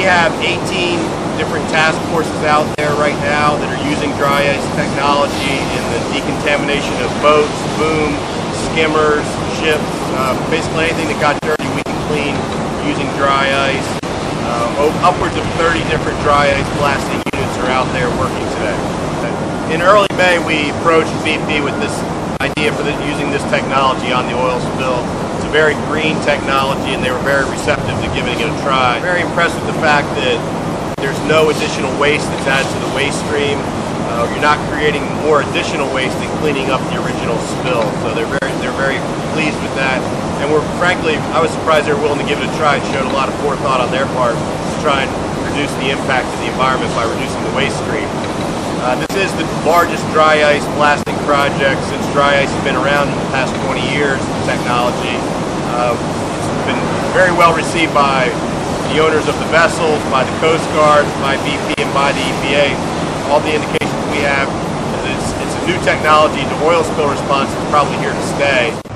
we have 18 different task forces out there right now that are using dry ice technology in the decontamination of boats, boom, skimmers, ships, uh, basically anything that got dirty we can clean using dry ice. Um, upwards of 30 different dry ice blasting units are out there working today. In early May we approached BP with this idea for the, using this technology on the oil spill. Very green technology and they were very receptive to giving it a try. Very impressed with the fact that there's no additional waste that's added to the waste stream. Uh, you're not creating more additional waste than cleaning up the original spill. So they're very they're very pleased with that. And we're frankly, I was surprised they were willing to give it a try. It showed a lot of forethought on their part to try and reduce the impact to the environment by reducing the waste stream. Uh, this is the largest dry ice blasting project since dry ice has been around in the past 20 years, technology. Uh, it's been very well received by the owners of the vessels, by the Coast Guard, by BP, and by the EPA. All the indications we have is it's, it's a new technology. The oil spill response is probably here to stay.